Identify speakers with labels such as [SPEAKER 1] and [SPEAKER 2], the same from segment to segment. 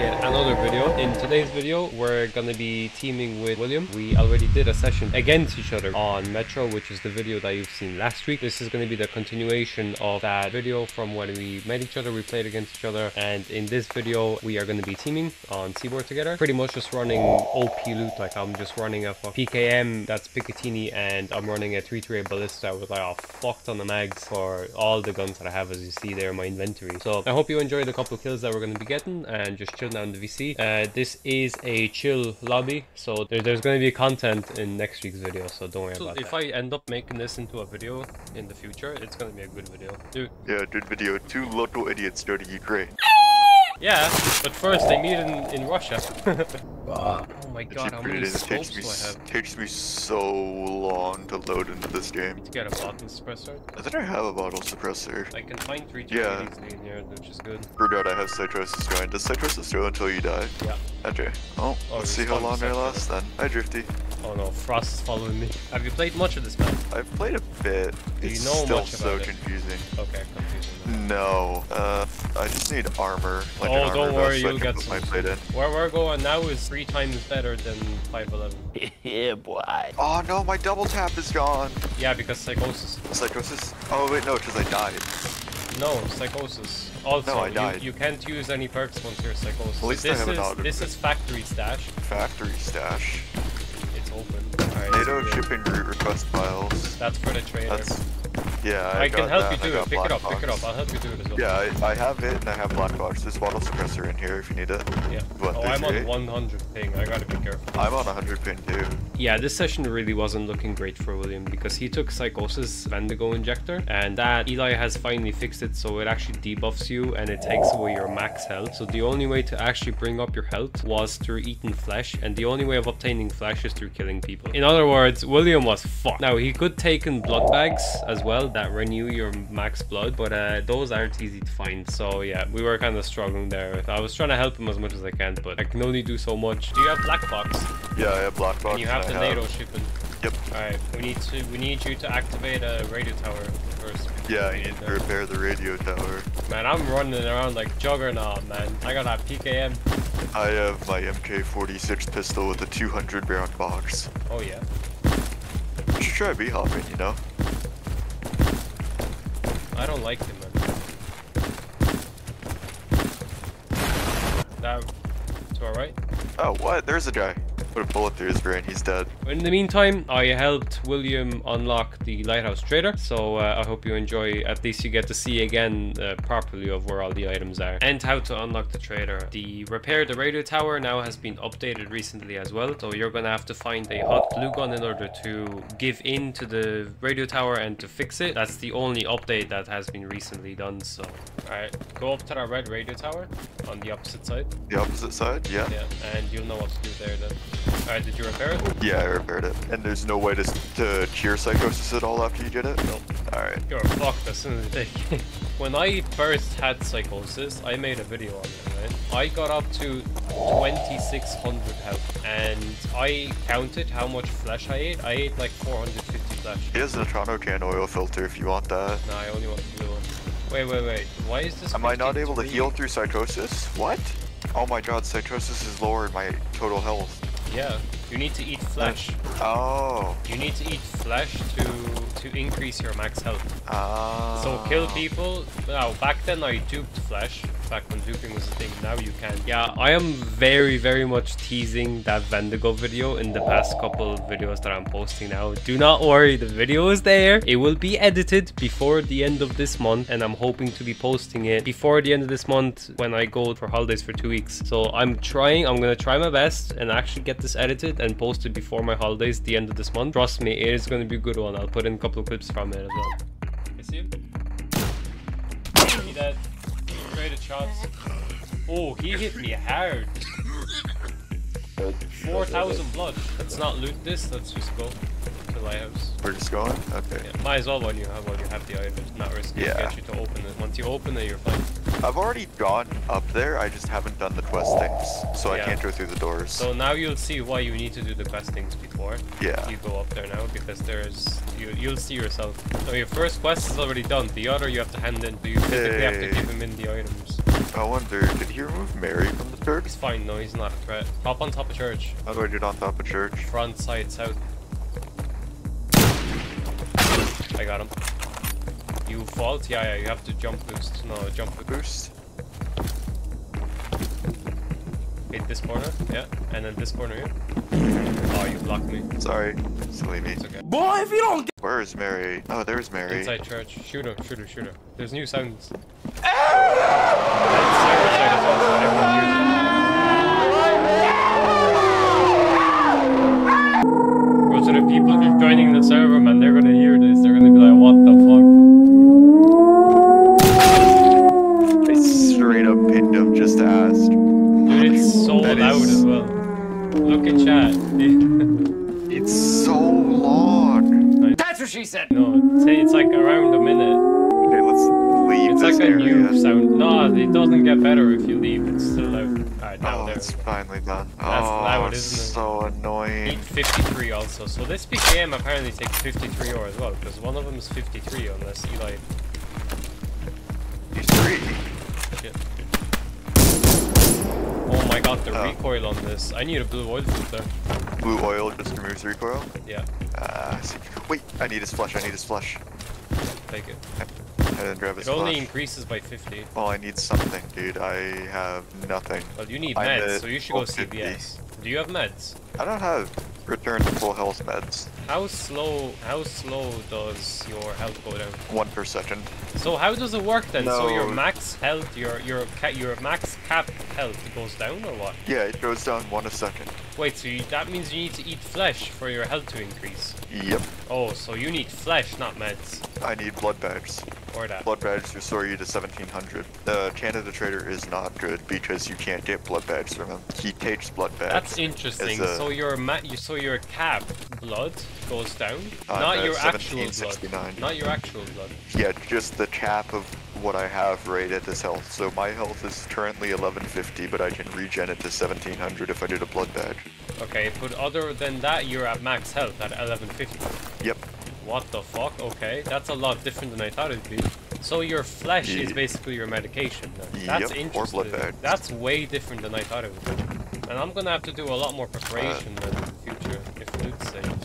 [SPEAKER 1] yet another video. In today's video, we're gonna be teaming with William. We already did a session against each other on Metro, which is the video that you've seen last week. This is gonna be the continuation of that video from when we met each other, we played against each other, and in this video, we are gonna be teaming on Seaboard together. Pretty much just running OP loot, like I'm just running a PKM, that's Picatinny, and I'm running a 338 Ballista with like a fuck ton of mags for all the guns that I have, as you see there in my inventory. So I hope you enjoyed a couple kills that we're gonna be getting, and just chilling out in the VC. Uh, this is a chill lobby, so there, there's going to be content in next week's video, so don't worry so about if that. If I end up making this into a video in the future, it's going to be a good video. Dude.
[SPEAKER 2] Yeah, good video. Two local idiots go to Ukraine.
[SPEAKER 1] Yeah, but first they meet in, in Russia. oh my god, how many scopes do I have?
[SPEAKER 2] It takes me so long to load into this game.
[SPEAKER 1] To get a bottle suppressor?
[SPEAKER 2] I think I have a bottle suppressor.
[SPEAKER 1] I can find three yeah. in here, which is good.
[SPEAKER 2] Brewdog, I have psychosis going. Does psychosis go until you die?
[SPEAKER 1] Yeah.
[SPEAKER 2] Okay. Oh, oh let's see how long I last then. Hi, Drifty.
[SPEAKER 1] Oh no, Frost is following me. Have you played much of this map?
[SPEAKER 2] I've played a bit.
[SPEAKER 1] Do
[SPEAKER 2] it's
[SPEAKER 1] you know
[SPEAKER 2] still
[SPEAKER 1] much
[SPEAKER 2] so
[SPEAKER 1] about
[SPEAKER 2] confusing.
[SPEAKER 1] Okay, confusing.
[SPEAKER 2] No. Uh, I just need armor.
[SPEAKER 1] Like oh, don't worry, you'll get some. My in. Where we're going now is three times better than 511.
[SPEAKER 3] yeah, boy.
[SPEAKER 2] Oh no, my double tap is gone.
[SPEAKER 1] Yeah, because psychosis.
[SPEAKER 2] Psychosis? Oh wait, no, because I died.
[SPEAKER 1] No, psychosis. Also,
[SPEAKER 2] no, I died.
[SPEAKER 1] You, you can't use any perks once you're psychosis.
[SPEAKER 2] At least
[SPEAKER 1] this
[SPEAKER 2] I have
[SPEAKER 1] is,
[SPEAKER 2] an
[SPEAKER 1] This is factory stash.
[SPEAKER 2] Factory stash.
[SPEAKER 1] It's open.
[SPEAKER 2] Right, NATO shipping route request files.
[SPEAKER 1] That's for the trader. That's
[SPEAKER 2] yeah,
[SPEAKER 1] I,
[SPEAKER 2] I
[SPEAKER 1] can help
[SPEAKER 2] that.
[SPEAKER 1] you do it. Pick it up, box. pick it up. I'll help you do it as well.
[SPEAKER 2] Yeah, I, I, have it and I have black box. There's bottle suppressor in here if you need it.
[SPEAKER 1] Yeah. What, oh, I'm on 100 ping. I gotta be careful.
[SPEAKER 2] I'm on 100 ping too.
[SPEAKER 1] Yeah, this session really wasn't looking great for William because he took Psychosis Wendigo Injector and that Eli has finally fixed it so it actually debuffs you and it takes away your max health. So the only way to actually bring up your health was through eating flesh and the only way of obtaining flesh is through killing people. In other words, William was fucked. Now, he could take in blood bags as well that renew your max blood, but uh, those aren't easy to find. So yeah, we were kind of struggling there. I was trying to help him as much as I can, but I can only do so much. Do you have black box?
[SPEAKER 2] Yeah, I have black box.
[SPEAKER 1] And you have the
[SPEAKER 2] have...
[SPEAKER 1] NATO shipping.
[SPEAKER 2] Yep.
[SPEAKER 1] Alright, we need to we need you to activate a radio tower first.
[SPEAKER 2] Yeah, I need to repair the radio tower.
[SPEAKER 1] Man, I'm running around like juggernaut, man. I got that PKM.
[SPEAKER 2] I have my MK46 pistol with a 200 round box.
[SPEAKER 1] Oh yeah.
[SPEAKER 2] You should try B-hopping, you know?
[SPEAKER 1] I don't like him, man. That to our right?
[SPEAKER 2] Oh, what? There's a guy. Put a bullet through his brain, he's dead.
[SPEAKER 1] In the meantime, I helped William unlock the Lighthouse Trader, so uh, I hope you enjoy, at least you get to see again uh, properly of where all the items are, and how to unlock the trader. The repair the radio tower now has been updated recently as well, so you're gonna have to find a hot glue gun in order to give in to the radio tower and to fix it. That's the only update that has been recently done, so... Alright, go up to that red radio tower on the opposite side.
[SPEAKER 2] The opposite side? Yeah.
[SPEAKER 1] Yeah, and you'll know what to do there then. Alright, did you repair it?
[SPEAKER 2] Yeah, I repaired it. And there's no way to, to cure psychosis at all after you get it?
[SPEAKER 1] Nope.
[SPEAKER 2] Alright.
[SPEAKER 1] You're fucked as soon as you take it. when I first had psychosis, I made a video on it, right? I got up to 2600 health and I counted how much flesh I ate. I ate like 450 flesh.
[SPEAKER 2] Here's the Toronto can oil filter if you want that.
[SPEAKER 1] Nah, I only want the blue one. Wait, wait, wait. Why is this?
[SPEAKER 2] Am I not able to heal through psychosis? What? Oh my god, psychosis has lowered my total health.
[SPEAKER 1] Yeah, you need to eat flesh.
[SPEAKER 2] Oh.
[SPEAKER 1] You need to eat flesh to to increase your max health.
[SPEAKER 2] Oh.
[SPEAKER 1] So kill people. Now back then I duped flesh back when duping was a thing. Now you can. Yeah, I am very, very much teasing that Wendigo video in the past couple videos that I'm posting now. Do not worry, the video is there. It will be edited before the end of this month, and I'm hoping to be posting it before the end of this month when I go for holidays for two weeks. So I'm trying, I'm gonna try my best and actually get this edited and posted before my holidays, the end of this month. Trust me, it is gonna be a good one. I'll put in a couple of clips from it as well. You see him? See that? Traded shots. Oh, he hit me hard. 4,000 blood. Let's not loot this, let's just go to the lighthouse.
[SPEAKER 2] We're just going? Okay.
[SPEAKER 1] Yeah, might as well when you have when you have the items, not risk yeah. get you to open it. Once you open it, you're fine.
[SPEAKER 2] I've already gone up there, I just haven't done the quest things, so yeah. I can't go through the doors.
[SPEAKER 1] So now you'll see why you need to do the quest things before
[SPEAKER 2] yeah.
[SPEAKER 1] you go up there now, because there's you you'll see yourself. So your first quest is already done. The other you have to hand in. You physically hey. have to give him in the items.
[SPEAKER 2] I wonder, did he remove Mary from the church?
[SPEAKER 1] He's fine. No, he's not a threat. Hop on top of church.
[SPEAKER 2] How do I get on top of church?
[SPEAKER 1] Front, side, south. I got him. You fault? Yeah, yeah, you have to jump boost. No, jump boost.
[SPEAKER 2] Boost.
[SPEAKER 1] Hit this corner, yeah. And then this corner here. Oh, you blocked me.
[SPEAKER 2] Sorry. Silly me.
[SPEAKER 1] It's okay.
[SPEAKER 3] Boy, if you don't get
[SPEAKER 2] Where is Mary? Oh, there's Mary.
[SPEAKER 1] Inside church. Shoot her, shoot her, shoot her. There's new sounds. It's so
[SPEAKER 2] That
[SPEAKER 1] loud
[SPEAKER 2] is-
[SPEAKER 1] as well. Look in chat.
[SPEAKER 2] It's so long.
[SPEAKER 3] That's what she said.
[SPEAKER 1] no, it's, it's like around a minute.
[SPEAKER 2] Okay, let's
[SPEAKER 1] It's like a new sound. No, it doesn't get better if you leave. It's still loud. Alright, now
[SPEAKER 2] Oh,
[SPEAKER 1] there.
[SPEAKER 2] it's finally done.
[SPEAKER 1] That's
[SPEAKER 2] oh,
[SPEAKER 1] loud, isn't it?
[SPEAKER 2] so annoying.
[SPEAKER 1] Need 53 also. So this big game apparently takes 53 or as well, because one of them is 53 unless Eli.
[SPEAKER 2] He's three.
[SPEAKER 1] Shit. Oh my god, the
[SPEAKER 2] Oh.
[SPEAKER 1] recoil on this. I need a blue oil filter.
[SPEAKER 2] Blue oil just removes recoil.
[SPEAKER 1] Yeah,
[SPEAKER 2] Uh, see. wait, I need his flush. I need his flush.
[SPEAKER 1] take it.
[SPEAKER 2] And then grab his
[SPEAKER 1] It only increases by 50.
[SPEAKER 2] Well, I need something, dude. I have nothing.
[SPEAKER 1] Well, you need
[SPEAKER 2] I'm
[SPEAKER 1] meds, so you should go
[SPEAKER 2] 450.
[SPEAKER 1] CVS. Do you have meds?
[SPEAKER 2] I don't have return to full health meds.
[SPEAKER 1] How slow? How slow does your health go down?
[SPEAKER 2] One per second.
[SPEAKER 1] So how does it work then? So your max health, your your your max cap health goes down or what?
[SPEAKER 2] Yeah, it goes down one a second.
[SPEAKER 1] Wait, so you, that means you need to eat flesh for your health to increase.
[SPEAKER 2] Yep.
[SPEAKER 1] Oh, so you need flesh, not meds,
[SPEAKER 2] I need blood bags.
[SPEAKER 1] Or that.
[SPEAKER 2] Blood bags restore you to 1700. The Canada Trader is not good because you can't get blood bags from him. He takes blood bags.
[SPEAKER 1] That's interesting.
[SPEAKER 2] a-
[SPEAKER 1] So your ma you, so your cap blood goes down,
[SPEAKER 2] I'm
[SPEAKER 1] not your actual blood,
[SPEAKER 2] 1769.
[SPEAKER 1] not your actual blood.
[SPEAKER 2] Yeah, just the cap of what I have right at this health. So my health is currently 1150, but I can regen it to 1700 if I did a blood badge.
[SPEAKER 1] Okay, but other than that, you're at max health at 1150.
[SPEAKER 2] Yep.
[SPEAKER 1] What the fuck? Okay, that's a lot different than I thought it'd be. So your flesh is basically your medication. Then. That's
[SPEAKER 2] or
[SPEAKER 1] interesting. That's way different than I thought it would be. And I'm gonna have to do a lot more preparation
[SPEAKER 2] Uh.
[SPEAKER 1] in the future if loot saves.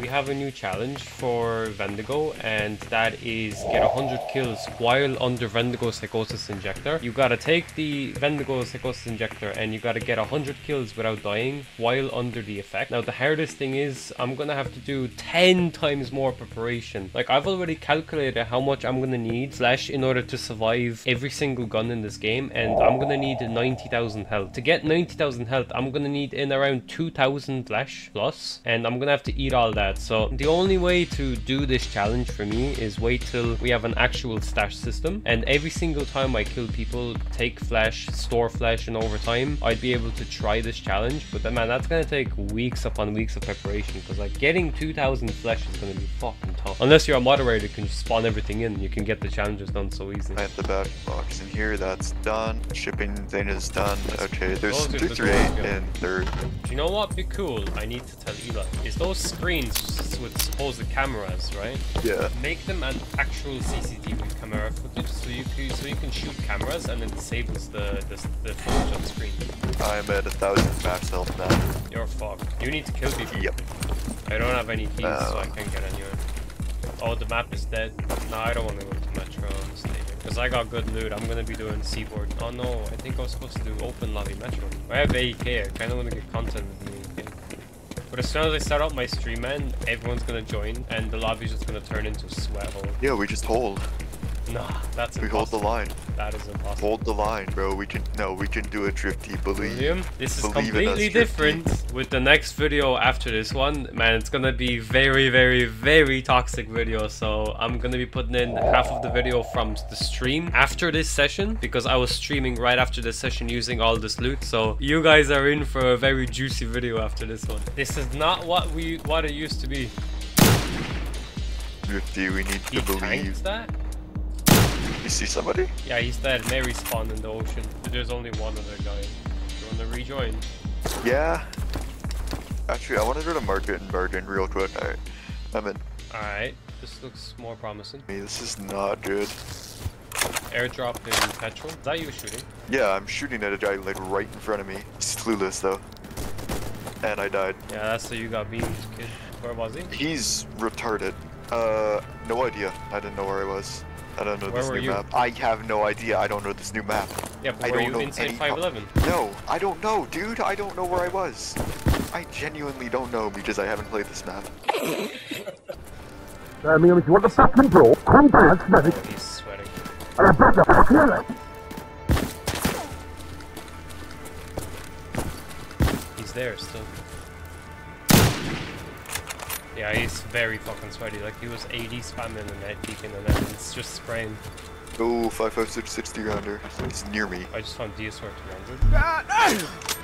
[SPEAKER 1] We have a new challenge for Wendigo, and that is get 100 kills while under Wendigo Psychosis Injector. You gotta take the Wendigo Psychosis Injector and you gotta get 100 kills without dying while under the effect. Now, the hardest thing is I'm gonna have to do 10 times more preparation. Like, I've already calculated how much I'm gonna need slash in order to survive every single gun in this game, and I'm gonna need 90,000 health. To get 90,000 health, I'm gonna need in around 2,000 flesh plus, and I'm gonna have to eat all that. So the only way to do this challenge for me is wait till we have an actual stash system, and every single time I kill people, take flesh, store flesh, and over time, I'd be able to try this challenge. But then, man, that's gonna take weeks upon weeks of preparation, because like getting 2,000 flesh is gonna be fucking tough. Unless you're a moderator, you can just spawn everything in, you can get the challenges done so easily.
[SPEAKER 2] Plant the batch box in here. That's done. Shipping thing is done. Okay, there's
[SPEAKER 1] Those are the
[SPEAKER 2] 238
[SPEAKER 1] doors, yeah.
[SPEAKER 2] in third.
[SPEAKER 1] Do you know what be cool? I need to tell Eli. Is those screens with supposed cameras, right?
[SPEAKER 2] Yeah.
[SPEAKER 1] Make them an actual CCTV camera footage, so you can, so you can shoot cameras and then disables the the, the footage on the screen.
[SPEAKER 2] I'm at a thousand max health now.
[SPEAKER 1] You're fucked. You need to kill people.
[SPEAKER 2] Yep.
[SPEAKER 1] I don't have any keys, so I
[SPEAKER 2] Oh.
[SPEAKER 1] can't get anywhere. Oh, the map is dead. No, I don't want to go to Metro. Stay here. Because I got good loot. I'm gonna be doing Seaboard. Oh no, I think I was supposed to do open lobby Metro. I have AEK. I kind of want to get content with the AEK. But as soon as I start up my stream, man, everyone's gonna join, and the lobby's just gonna turn into a sweat hole.
[SPEAKER 2] Yeah, we just hold.
[SPEAKER 1] Nah, that's
[SPEAKER 2] We hold the line.
[SPEAKER 1] That is impossible.
[SPEAKER 2] Hold the line, bro. We can no, we can do it, Drifty. Believe.
[SPEAKER 1] William, this is
[SPEAKER 2] Believe in us,
[SPEAKER 1] completely different with the next video after this one. Man, it's gonna be very, very, very toxic video. So I'm gonna be putting in half of the video from the stream after this session because I was streaming right after this session using all this loot. So you guys are in for a very juicy video after this one. This is not what we what it used to be.
[SPEAKER 2] Drifty, we need
[SPEAKER 1] He
[SPEAKER 2] to believe.
[SPEAKER 1] tanked that?
[SPEAKER 2] You see somebody?
[SPEAKER 1] Yeah, he's dead. Mary spawned in the ocean. There's only one other guy. You wanna rejoin?
[SPEAKER 2] Yeah. Actually, I want to go to market and bargain real quick. Alright. I'm in.
[SPEAKER 1] Alright, this looks more promising.
[SPEAKER 2] This is not good.
[SPEAKER 1] airdrop in petrol. Is that you shooting?
[SPEAKER 2] Yeah, I'm shooting at a guy like right in front of me. He's clueless though. And I died.
[SPEAKER 1] Yeah, that's the you got beamed kid. Where was he?
[SPEAKER 2] He's retarded. Uh, no idea. I didn't know where I was. I don't know
[SPEAKER 1] Where
[SPEAKER 2] this new
[SPEAKER 1] you?
[SPEAKER 2] map. I have no idea. I don't know this new map.
[SPEAKER 1] Yeah, but
[SPEAKER 2] I
[SPEAKER 1] were
[SPEAKER 2] don't
[SPEAKER 1] you
[SPEAKER 2] know
[SPEAKER 1] inside
[SPEAKER 2] any-
[SPEAKER 1] 511?
[SPEAKER 2] No, I don't know, dude. I don't know where I was. I genuinely don't know because I haven't played this map.
[SPEAKER 3] I mean, if you want the fucking bro, come back, medic.
[SPEAKER 1] Oh, he's sweating.
[SPEAKER 3] I bet the fuck
[SPEAKER 1] He's there still. Yeah, he's very fucking sweaty. Like he was 80 spamming and net peeking and then it's just spraying.
[SPEAKER 2] Oh, 55660 rounder. He's near me.
[SPEAKER 1] I just found DSR 200. Ah!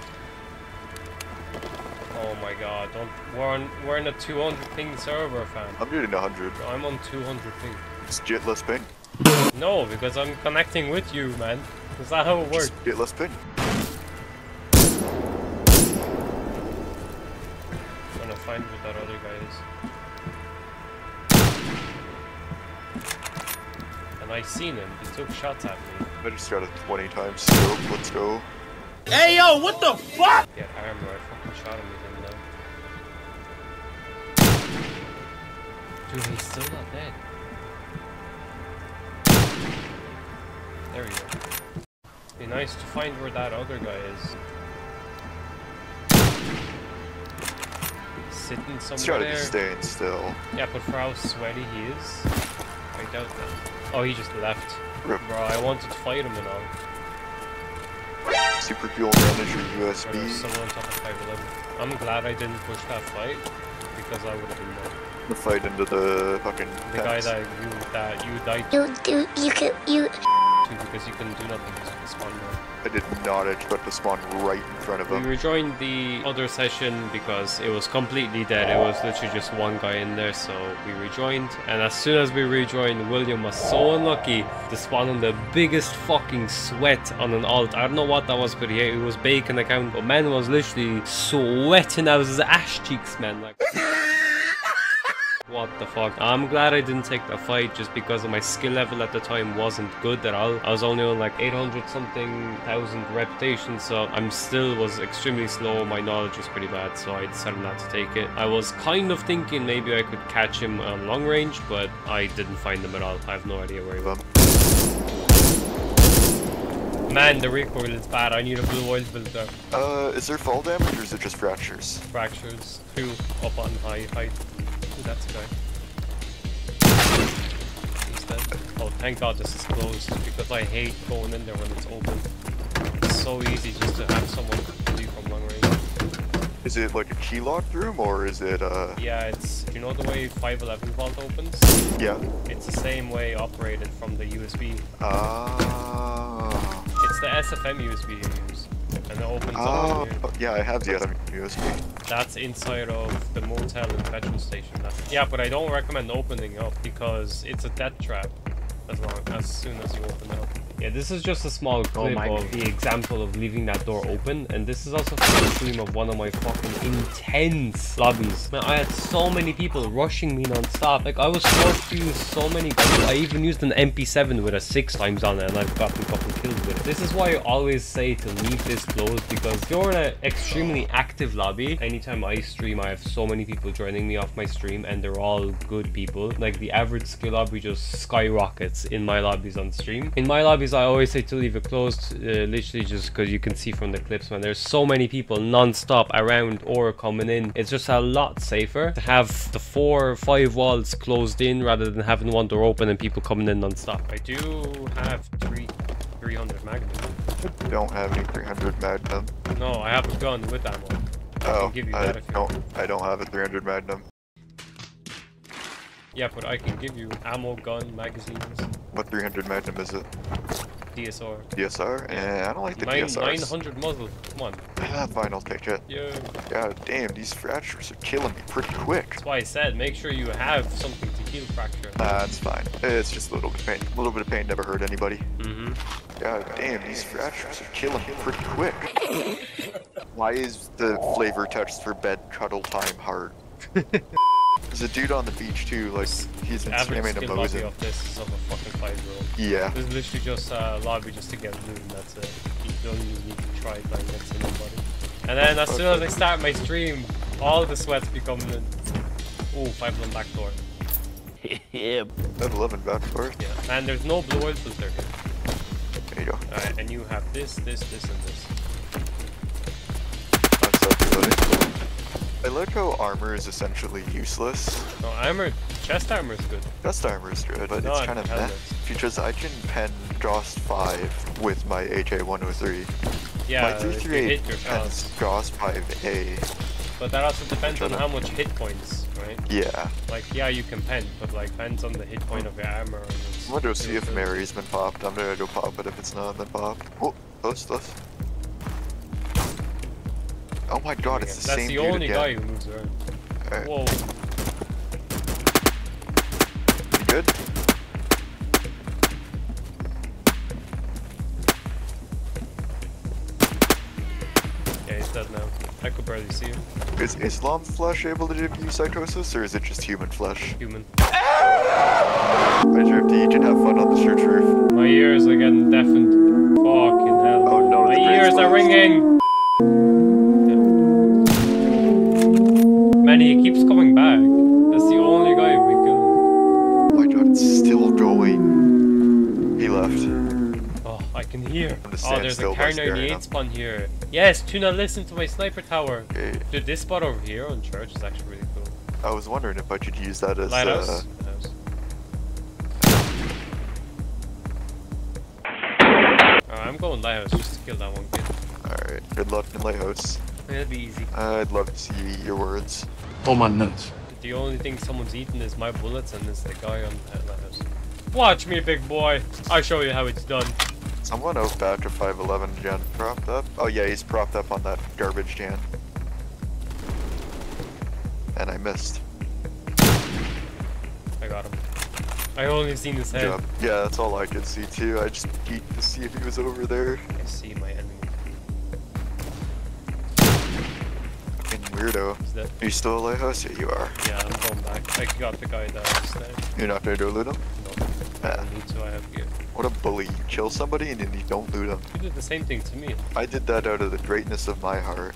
[SPEAKER 1] Oh my god, don't we're on we're in a 200 ping server fam.
[SPEAKER 2] I'm doing 100.
[SPEAKER 1] I'm on 200 ping.
[SPEAKER 2] It's jitless ping.
[SPEAKER 1] No, because I'm connecting with you, man. Is that how it works?
[SPEAKER 2] Jitless ping.
[SPEAKER 1] Trying to find what that other guy is. And I seen him. He took shots at me.
[SPEAKER 2] I just got a 20 times scope. Let's go.
[SPEAKER 4] Hey yo, what the fuck?
[SPEAKER 1] Get armor. I fucking shot him. He didn't know. Dude, he's still not dead. There we go. Be nice to find where that other guy is. Sitting somewhere.
[SPEAKER 2] He's
[SPEAKER 1] somewhere
[SPEAKER 2] gotta
[SPEAKER 1] there.
[SPEAKER 2] be staying still.
[SPEAKER 1] Yeah, but for how sweaty he is, I doubt that. Oh, he just left.
[SPEAKER 2] Rip.
[SPEAKER 1] Bro, I wanted to fight him and all.
[SPEAKER 2] Super fuel manager
[SPEAKER 1] But there was
[SPEAKER 2] USB.
[SPEAKER 1] someone on top of 511. I'm glad I didn't push that fight, because I would have been dead.
[SPEAKER 2] The fight into the fucking
[SPEAKER 1] The guy
[SPEAKER 2] tanks.
[SPEAKER 1] that you, that you died
[SPEAKER 5] You do you can you
[SPEAKER 1] to because you couldn't do nothing because the spawn.
[SPEAKER 2] I did not expect to spawn right in front of him.
[SPEAKER 1] We rejoined the other session because it was completely dead. It was literally just one guy in there, so we rejoined. And as soon as we rejoined, William was so unlucky to spawn on the biggest fucking sweat on an alt. I don't know what that was, but yeah, it was bacon account. But man was literally sweating out his ass cheeks, man. Like. What the fuck? I'm glad I didn't take the fight just because of my skill level at the time wasn't good at all. I was only on like 800 something thousand reputation, so I'm still was extremely slow. My knowledge was pretty bad, so I decided not to take it. I was kind of thinking maybe I could catch him on long range, but I didn't find him at all. I have no idea where he went. Man, the recoil is bad. I need a blue oil filter.
[SPEAKER 2] Uh, is there fall damage or is it just fractures?
[SPEAKER 1] Fractures. Two up on high height. A guy. He's. Oh, thank God this is closed because I hate going in there when it's open. It's so easy just to have someone you from long range.
[SPEAKER 2] Is it like a key locked room or is it, uh,
[SPEAKER 1] Yeah, it's. You know the way 511 vault opens?
[SPEAKER 2] yeah?
[SPEAKER 1] It's the same way operated from the USB.
[SPEAKER 2] Ah.
[SPEAKER 1] It's the SFM USB you use. And it opens on
[SPEAKER 2] yeah, I have the other USB.
[SPEAKER 1] That's inside of the motel and petrol station. Yeah, but I don't recommend opening up because it's a death trap as long as soon as you open it up. Yeah, this is just a small oh clip
[SPEAKER 4] my
[SPEAKER 1] of the example of leaving that door open, and this is also from the stream of one of my fucking intense lobbies. Man, I had so many people rushing me non-stop. Like I was forced to use so many guns. I even used an MP7 with a six times on it, and I've gotten a couple kills with it. This is why I always say to leave this closed because if you're in an extremely active lobby, anytime I stream, I have so many people joining me off my stream, and they're all good people. Like the average skill lobby just skyrockets in my lobbies on stream. In my lobbies, I always say to leave it closed, uh, literally just because you can see from the clips, man. There's so many people non-stop around or coming in. It's just a lot safer to have the four or five walls closed in rather than having one door open and people coming in non-stop. I do have three, 300 magnum.
[SPEAKER 2] Don't have any 300 Magnum.
[SPEAKER 1] No, I have a gun with ammo. I
[SPEAKER 2] Oh,
[SPEAKER 1] can give you
[SPEAKER 2] I
[SPEAKER 1] that if
[SPEAKER 2] don't.
[SPEAKER 1] want.
[SPEAKER 2] I don't have a 300 Magnum.
[SPEAKER 1] Yeah, but I can give you ammo, gun, magazines,
[SPEAKER 2] What 300 Magnum is it?
[SPEAKER 1] DSR.
[SPEAKER 2] DSR? Eh, I don't like the
[SPEAKER 1] Nine,
[SPEAKER 2] DSRs.
[SPEAKER 1] 900 muzzle. Come on.
[SPEAKER 2] Ah, fine, I'll take it.
[SPEAKER 1] Yeah.
[SPEAKER 2] God damn, these fractures are killing me pretty quick.
[SPEAKER 1] That's why I said make sure you have something to heal fracture.
[SPEAKER 2] Nah, it's fine. It's just a little bit of pain. A little bit of pain never hurt anybody.
[SPEAKER 1] Mm-hmm.
[SPEAKER 2] God damn, these fractures are killing me pretty quick. Why is the flavor text for bed cuddle time hard? There's a dude on the beach too, like he's been
[SPEAKER 1] Average
[SPEAKER 2] spamming a
[SPEAKER 1] skill lobby of this is of a fucking five year old.
[SPEAKER 2] Yeah.
[SPEAKER 1] This is literally just uh, a lobby just to get loot and that's it. You don't even need to try playing against anybody. And then as soon as I start my stream, all the sweats become in. Ooh, 5 1 back door.
[SPEAKER 4] yeah.
[SPEAKER 2] At 11 back forth.
[SPEAKER 1] Yeah. And there's no blue oil filter here.
[SPEAKER 2] There you go.
[SPEAKER 1] Alright, and you have this, this, this, and this.
[SPEAKER 2] I like how armor is essentially useless.
[SPEAKER 1] No, armor, chest armor is good.
[SPEAKER 2] Chest armor is good, but
[SPEAKER 1] No,
[SPEAKER 2] it's kind of meh. Because I can pen DOS 5 with my AK-103.
[SPEAKER 1] Yeah,
[SPEAKER 2] my
[SPEAKER 1] if you
[SPEAKER 2] 338
[SPEAKER 1] your
[SPEAKER 2] pens
[SPEAKER 1] shots.
[SPEAKER 2] 5A.
[SPEAKER 1] But that also depends on how much hit points, right?
[SPEAKER 2] Yeah.
[SPEAKER 1] Like, yeah, you can pen, but like, depends on the hit point of your armor.
[SPEAKER 2] I'm gonna go see if. Mary's been popped. I'm gonna go pop it if it's not, then pop. Oh, close, close. Oh my god, it's the
[SPEAKER 1] That's
[SPEAKER 2] same
[SPEAKER 1] the
[SPEAKER 2] dude
[SPEAKER 1] only
[SPEAKER 2] again.
[SPEAKER 1] guy who moves around.
[SPEAKER 2] Alright,
[SPEAKER 1] Whoa.
[SPEAKER 2] you good?
[SPEAKER 1] Yeah, he's dead now. I could barely see him.
[SPEAKER 2] Is Islam flesh able to give you psychosis, or is it just human flesh?
[SPEAKER 1] Human.
[SPEAKER 2] I drove to each and have fun on the church roof.
[SPEAKER 1] My ears are getting deafened. Fucking hell.
[SPEAKER 2] Oh no,
[SPEAKER 1] My ears are ringing! He keeps coming back. That's the only guy we kill.
[SPEAKER 2] Oh my god, it's still going. He left.
[SPEAKER 1] Oh, I can hear. Oh, there's a Car
[SPEAKER 2] staring at
[SPEAKER 1] 98 spawn here. Yes, Tuna, listen to my sniper tower.
[SPEAKER 2] Okay.
[SPEAKER 1] Dude, this spot over here on church is actually really cool.
[SPEAKER 2] I was wondering if I should use that as
[SPEAKER 1] Lighthouse.
[SPEAKER 2] uh,
[SPEAKER 1] Lighthouse. Alright, I'm going lighthouse just to kill that one kid.
[SPEAKER 2] Alright, good luck in Lighthouse.
[SPEAKER 1] It'll be easy.
[SPEAKER 2] I'd love to see your words.
[SPEAKER 3] Oh my nuts.
[SPEAKER 1] The only thing someone's eaten is my bullets and it's the guy on the lighthouse. Watch me, big boy. I'll show you how it's done.
[SPEAKER 2] Someone out back of 511 Gen propped up. Oh yeah, he's propped up on that garbage can. And I missed.
[SPEAKER 1] I got him. I only seen his head.
[SPEAKER 2] job. Yeah, that's all I could see too. I just peeked to see if he was over there.
[SPEAKER 1] I see my enemy.
[SPEAKER 2] Weirdo. Are you still at Lighthouse? Yeah, you are.
[SPEAKER 1] Yeah, I'm going back. I got the guy that was there.
[SPEAKER 2] You're not gonna go loot him?
[SPEAKER 1] No, I need to. I have gear.
[SPEAKER 2] what a bully. You kill somebody and then you don't loot them.
[SPEAKER 1] You did the same thing to me.
[SPEAKER 2] I did that out of the greatness of my heart.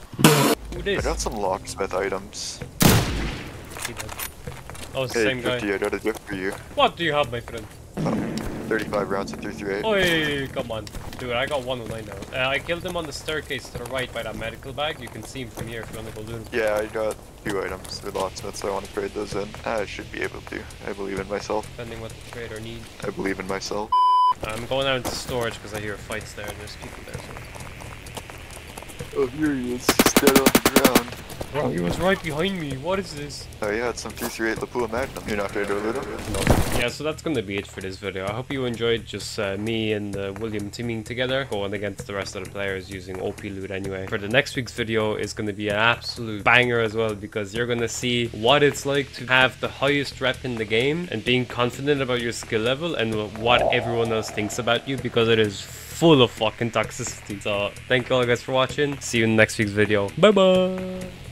[SPEAKER 1] Who
[SPEAKER 2] I got some locksmith items.
[SPEAKER 1] He did. Oh, it's the
[SPEAKER 2] Hey,
[SPEAKER 1] same guy.
[SPEAKER 2] 50, I got a gift for you.
[SPEAKER 1] What do you have, my friend?
[SPEAKER 2] Um, 35 rounds of 338.
[SPEAKER 1] Oi, come on. Dude, I got 109 now. Uh, I killed him on the staircase to the right by that medical bag. You can see him from here if you want to go loot him.
[SPEAKER 2] Yeah, I got two items with locksmiths, so I want to trade those in. I should be able to. I believe in myself.
[SPEAKER 1] Depending what the trader needs.
[SPEAKER 2] I believe in myself.
[SPEAKER 1] I'm going out into storage because I hear fights there and there's people there. So.
[SPEAKER 2] Oh, here he is. He's dead on the ground.
[SPEAKER 1] Bro, he was right behind me. What is this?
[SPEAKER 2] Oh, yeah, it's some 338 Lapua Magnum. You're not gonna go loot him?
[SPEAKER 1] Yeah, so that's gonna be it for this video. I hope you enjoyed just uh, me and uh, William teaming together, going against the rest of the players using OP loot anyway. For the next week's video is gonna be an absolute banger as well because you're gonna see what it's like to have the highest rep in the game and being confident about your skill level and what everyone else thinks about you because it is full of fucking toxicity. So thank you all guys for watching. See you in next week's video. Bye bye.